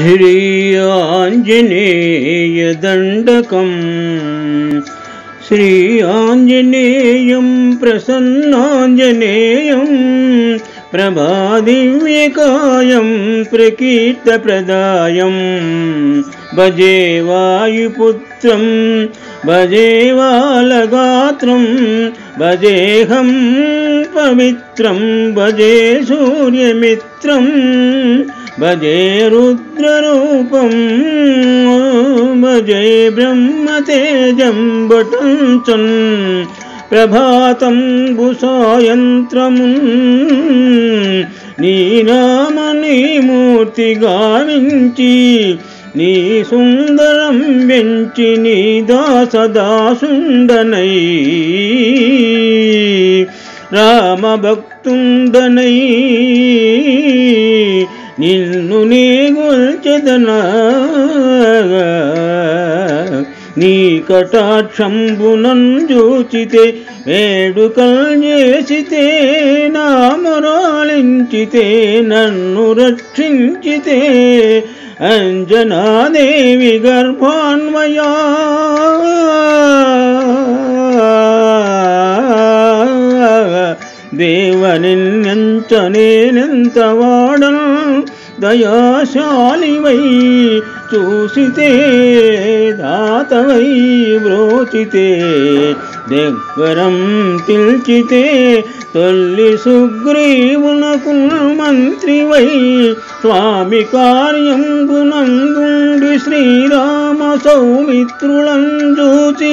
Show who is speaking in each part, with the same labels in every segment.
Speaker 1: ियाञ्जनेयदण्डकम् श्रियाञ्जनेयं प्रसन्नाञ्जनेयं प्रभादिव्यकायं प्रकीर्तप्रदायं। भजे वायुपुत्रं भजे वालगात्रं भजेऽहं पवित्रं भजे सूर्यमित्रम्। భజే రుద్రరూపం భజే బ్రహ్మతేజం బటంచన్ ప్రభాతం సాయంత్రము నీ గావించి నీ సుందరం వెంచి నీ దాసదాసుండనై. రామభక్తుండనై. నిన్ను నీ గుల్చెదనా నీ కటాక్షంబునంజూచితే వేడుకలు చేసితే నామరాలించితే నన్ను రక్షించితే అంజనాదేవి గర్భాన్వయా. దేవ నిన్నెంత నేనెంత వాడను? దయాశాలివై చూసితే దాతవై బ్రోచితే దగ్గరం పిల్చితే తొల్లి సుగ్రీవునకు మంత్రివై స్వామి కార్యం గుణంగుండి శ్రీరామ సౌమిత్రులం చూచి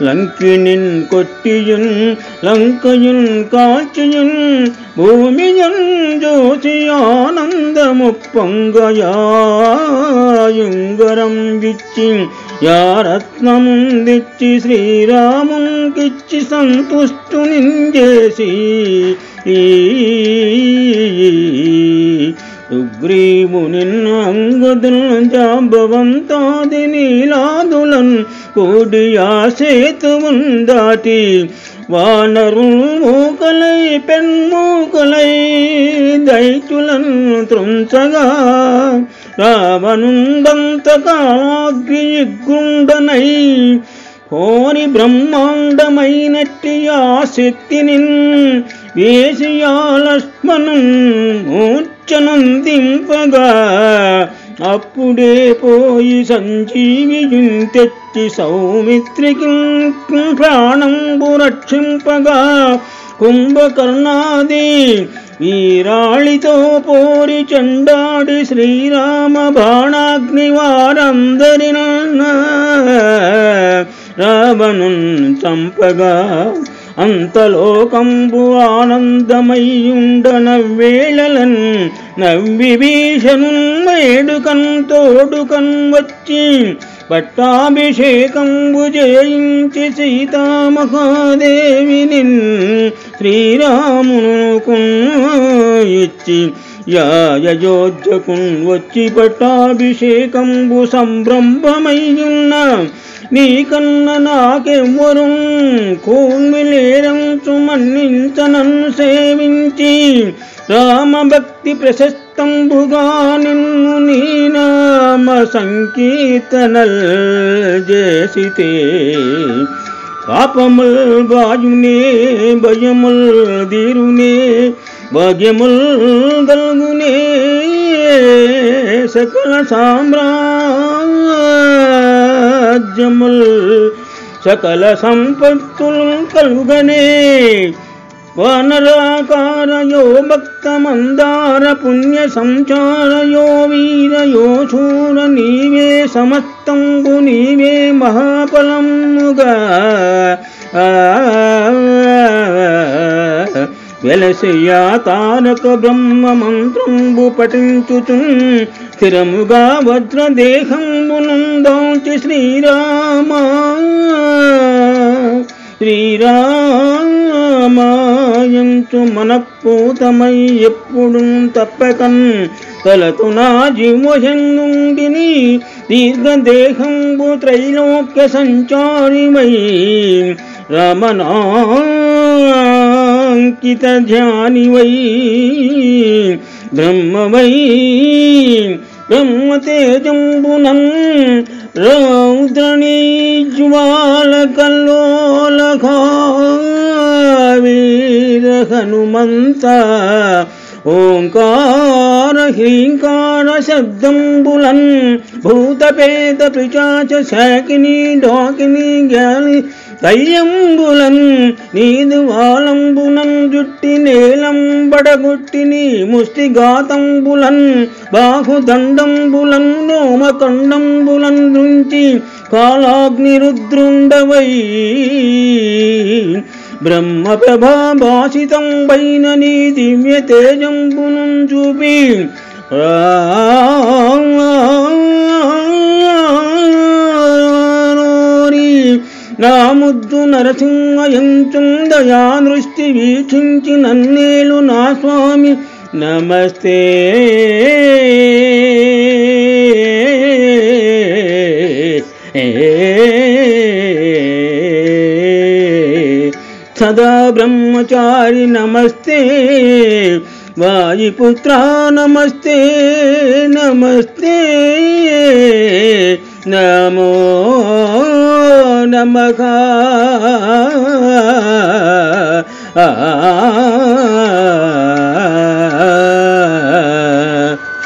Speaker 1: లంకకేతించియునా లంకినిన్ కొట్టియున్ లంకయున్ కాచియున్ భూమియున్ జోసి ఆనందముప్పంగయాయుంగరం విచ్చి యారత్నముందిచ్చి శ్రీరాముంకిచ్చి సంతుష్టునింజేసి సుగ్రీవునిన్ అంగదులను జాంబవంతాది నీలాదులన్ కూడి ఆ సేతువున్ దాటి వానరు మూకలై పెన్మూకలై దైత్యులను త్రుంచగా. రావణుండంతకాగ్రిగుండనై కోరి బ్రహ్మాండమైనట్టి ఆ శక్తిని వేసియా లక్ష్మణు మూర్ఛనందింపగా అప్పుడే పోయి సంజీవియుం తెచ్చి సౌమిత్రికి ప్రాణంబు రక్షింపగా కుంభకర్ణాది వీరాళితో పోరి చండాడి శ్రీరామ బాణాగ్ని వారందరిన రావణున్ చంపగా అంతలోకంబు ఆనందమయ్యుండన వేళలన్ నవ్వి భీషను తోడుకన్ వచ్చి పట్టాభిషేకంబు జయించి సీతామహాదేవిని శ్రీరామునుకు ఇచ్చి యాయోధ్యకున్ వచ్చి పట్టాభిషేకంబు సంభ్రమయ్యున్న నీకన్న నాకెవ్వరు కోన్మిలేరంచు మన్నించనన్ను సేవించి రామభక్తి ప్రశస్తంబుగా నిన్ను నీ నామ సంకీర్తనల్ చేసితే పాపముల్ బాయునే భయముల్ దీరునే భాగ్యముల్ గల్గునే సకల సామ్రాజ్యముల్ సకల సంపత్తులు కలుగనే వానరాకారయో భక్తమందార పుణ్య సంచారయో వీరయో శూర నీవే సమస్తంగు నీవే మహాఫలముగా వెలసియా తారక బ్రహ్మ మంత్రంబు పఠించుచు స్థిరముగా వజ్రదేహంబును దాచి శ్రీరామా. శ్రీరామాయంచు మనపూతమై ఎప్పుడు తప్పకన్. తలతు నా జీవశంగుండిని దీర్ఘదేహంబు త్రైలోక్య సంచారిమై. రమణాంకిత ध्यान वई ब्रह्म वही ब्रह्म तेजुन रौद्रणी ज्वाल कलोल वीर हनुमंत ओंकार रौद्रणीज्वालकल्लोलकावीरहनुमन्त ओङ्कार ह्रीङ्कारशब्दं बुलन् भूतपेतपिचाच शकिनी, ढोकिनी, ज्ञानी తయ్యంబులన్ నీదు వాలంబునం జుట్టి నేలంబడగొట్టి నేలంబడగొట్టిని ముష్టిఘాతంబులన్ బాహుదండంబులన్ నోమకండంబులన్ నుంచి కాలాగ్నిరుద్రుండవై బ్రహ్మ ప్రభాభాసితం పైన నీ దివ్య తేజంబును చూపి. ఆ ముద్దు నరసింహయంచుందయా దృష్టి వీక్షించి నన్నేలు నా స్వామి. నమస్తే. సదా బ్రహ్మచారి నమస్తే. వాయుపుత్ర నమస్తే. నమస్తే. నమో నమః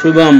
Speaker 1: శుభం